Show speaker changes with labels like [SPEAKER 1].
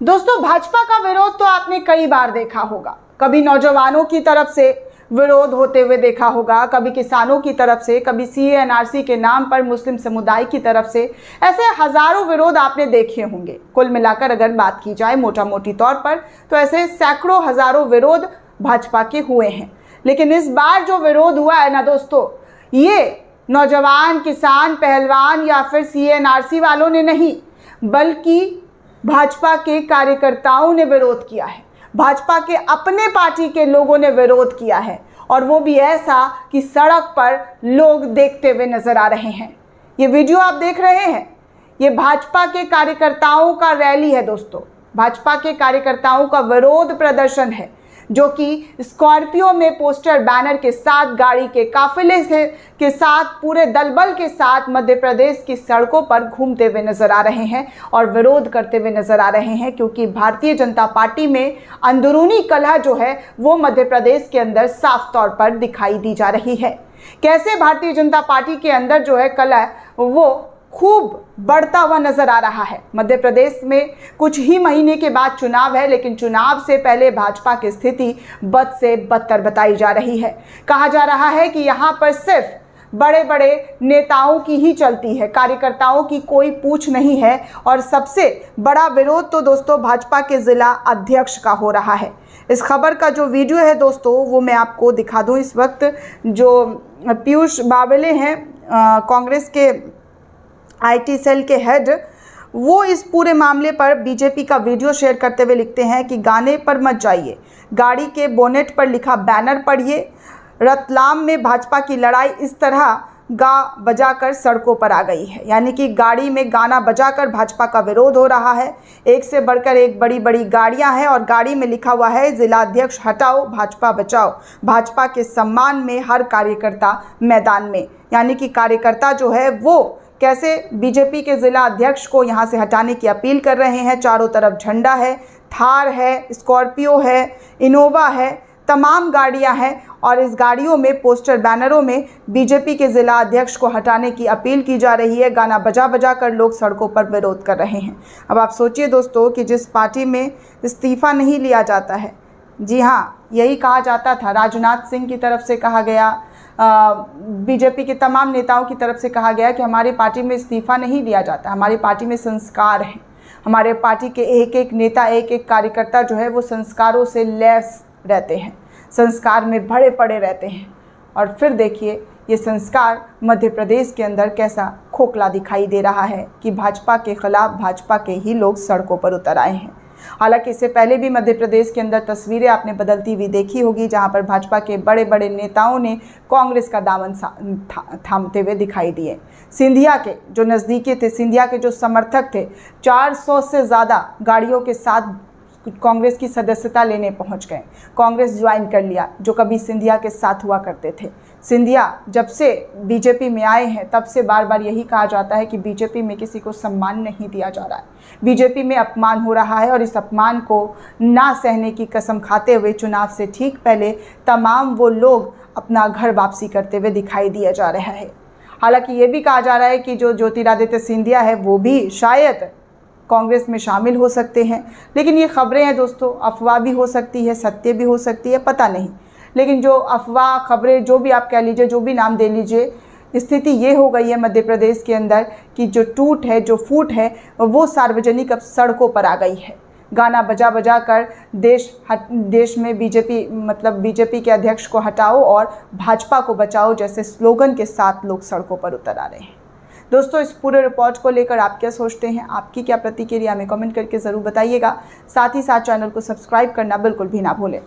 [SPEAKER 1] दोस्तों, भाजपा का विरोध तो आपने कई बार देखा होगा। कभी नौजवानों की तरफ़ से विरोध होते हुए देखा होगा, कभी किसानों की तरफ़ से, कभी सी एनआरसी के नाम पर मुस्लिम समुदाय की तरफ़ से ऐसे हज़ारों विरोध आपने देखे होंगे। कुल मिलाकर अगर बात की जाए मोटा मोटी तौर पर तो ऐसे सैकड़ों हज़ारों विरोध भाजपा के हुए हैं। लेकिन इस बार जो विरोध हुआ है ना दोस्तों, ये नौजवान, किसान, पहलवान या फिर सीएनआरसी वालों ने नहीं, बल्कि भाजपा के कार्यकर्ताओं ने विरोध किया है। भाजपा के अपने पार्टी के लोगों ने विरोध किया है और वो भी ऐसा कि सड़क पर लोग देखते हुए नज़र आ रहे हैं। ये वीडियो आप देख रहे हैं। ये भाजपा के कार्यकर्ताओं का रैली है दोस्तों। भाजपा के कार्यकर्ताओं का विरोध प्रदर्शन है। जो कि स्कॉर्पियो में पोस्टर, बैनर के साथ, गाड़ी के काफिले के साथ, पूरे दलबल के साथ मध्य प्रदेश की सड़कों पर घूमते हुए नज़र आ रहे हैं और विरोध करते हुए नज़र आ रहे हैं क्योंकि भारतीय जनता पार्टी में अंदरूनी कलह जो है, वो मध्य प्रदेश के अंदर साफ़ तौर पर दिखाई दी जा रही है। कैसे भारतीय जनता पार्टी के अंदर जो है कलह, वो खूब बढ़ता हुआ नज़र आ रहा है। मध्य प्रदेश में कुछ ही महीने के बाद चुनाव है, लेकिन चुनाव से पहले भाजपा की स्थिति बद से बदतर बताई जा रही है। कहा जा रहा है कि यहाँ पर सिर्फ़ बड़े बड़े नेताओं की ही चलती है, कार्यकर्ताओं की कोई पूछ नहीं है, और सबसे बड़ा विरोध तो दोस्तों भाजपा के ज़िला अध्यक्ष का हो रहा है। इस खबर का जो वीडियो है दोस्तों, वो मैं आपको दिखा दूँ इस वक्त, जो पीयूष बावले हैं कांग्रेस के आईटी सेल के हेड, वो इस पूरे मामले पर बीजेपी का वीडियो शेयर करते हुए लिखते हैं कि गाने पर मत जाइए, गाड़ी के बोनेट पर लिखा बैनर पढ़िए, रतलाम में भाजपा की लड़ाई इस तरह गा बजाकर सड़कों पर आ गई है। यानी कि गाड़ी में गाना बजाकर भाजपा का विरोध हो रहा है। एक से बढ़कर एक बड़ी बड़ी गाड़ियाँ हैं और गाड़ी में लिखा हुआ है जिलाध्यक्ष हटाओ, भाजपा बचाओ। भाजपा के सम्मान में हर कार्यकर्ता मैदान में। यानी कि कार्यकर्ता जो है, वो कैसे बीजेपी के ज़िला अध्यक्ष को यहाँ से हटाने की अपील कर रहे हैं? चारों तरफ़ झंडा है, थार है, स्कॉर्पियो है, इनोवा है, तमाम गाड़ियाँ हैं और इस गाड़ियों में, पोस्टर बैनरों में बीजेपी के ज़िला अध्यक्ष को हटाने की अपील की जा रही है। गाना बजा बजा कर लोग सड़कों पर विरोध कर रहे हैं। अब आप सोचिए दोस्तों कि जिस पार्टी में इस्तीफ़ा नहीं लिया जाता है जी हाँ यही कहा जाता था। राजनाथ सिंह की तरफ़ से कहा गया बीजेपी के तमाम नेताओं की तरफ़ से कहा गया कि हमारी पार्टी में इस्तीफ़ा नहीं दिया जाता। हमारी पार्टी में संस्कार हैं। हमारे पार्टी के एक एक नेता एक एक कार्यकर्ता जो है, वो संस्कारों से लैस रहते हैं। संस्कार में बड़े पड़े रहते हैं। और फिर देखिए, ये संस्कार मध्य प्रदेश के अंदर कैसा खोखला दिखाई दे रहा है कि भाजपा के खिलाफ भाजपा के ही लोग सड़कों पर उतर आए हैं। हालाँकि इससे पहले भी मध्य प्रदेश के अंदर तस्वीरें आपने बदलती हुई देखी होगी जहाँ पर भाजपा के बड़े बड़े नेताओं ने कांग्रेस का दामन था, थामते हुए दिखाई दिए। सिंधिया के जो नज़दीकी थे सिंधिया के जो समर्थक थे 400 से ज़्यादा गाड़ियों के साथ कांग्रेस की सदस्यता लेने पहुँच गए। कांग्रेस ज्वाइन कर लिया जो कभी सिंधिया के साथ हुआ करते थे। सिंधिया जब से बीजेपी में आए हैं, तब से बार बार यही कहा जाता है कि बीजेपी में किसी को सम्मान नहीं दिया जा रहा है। बीजेपी में अपमान हो रहा है और इस अपमान को ना सहने की कसम खाते हुए चुनाव से ठीक पहले तमाम वो लोग अपना घर वापसी करते हुए दिखाई दिया जा रहा है। हालाँकि ये भी कहा जा रहा है कि जो ज्योतिरादित्य सिंधिया है, वो भी शायद कांग्रेस में शामिल हो सकते हैं। लेकिन ये खबरें हैं दोस्तों, अफवाह भी हो सकती है, सत्य भी हो सकती है, पता नहीं। लेकिन जो अफवाह, खबरें, जो भी आप कह लीजिए, जो भी नाम दे लीजिए, स्थिति ये हो गई है मध्य प्रदेश के अंदर कि जो टूट है, जो फूट है, वो सार्वजनिक अब सड़कों पर आ गई है। गाना बजा बजा कर देश हट, देश में बीजेपी मतलब बीजेपी के अध्यक्ष को हटाओ और भाजपा को बचाओ जैसे स्लोगन के साथ लोग सड़कों पर उतर आ रहे हैं। दोस्तों, इस पूरे रिपोर्ट को लेकर आप क्या सोचते हैं? आपकी क्या प्रतिक्रिया? हमें कमेंट करके ज़रूर बताइएगा। साथ ही साथ चैनल को सब्सक्राइब करना बिल्कुल भी ना भूलें।